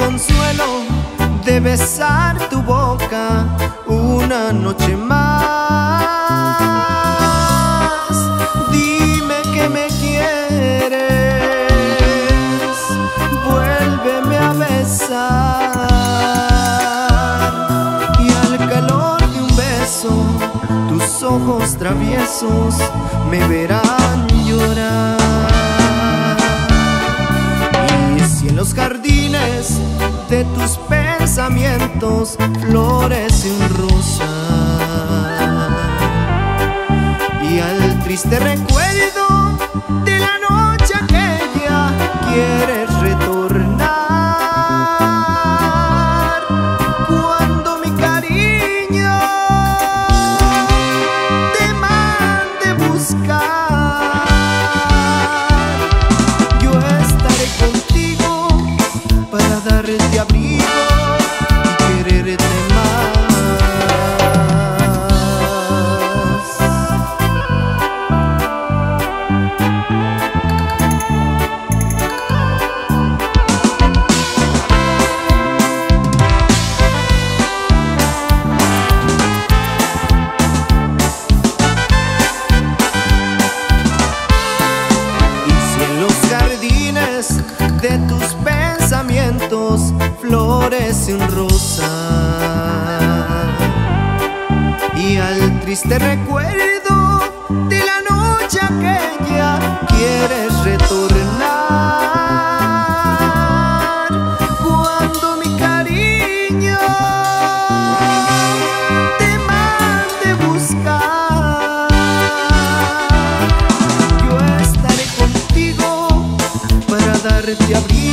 consuelo de besar tu boca una noche más. Dime que me quieres, vuélveme a besar. Y al calor de un beso, tus ojos traviesos me verán llorar. De tus pensamientos florece un rosa y al triste recuerdo de la noche aquella quieres de tus pensamientos florece un rosa. Y al triste recuerdo de la noche aquella quieres retornar dejarte abrir.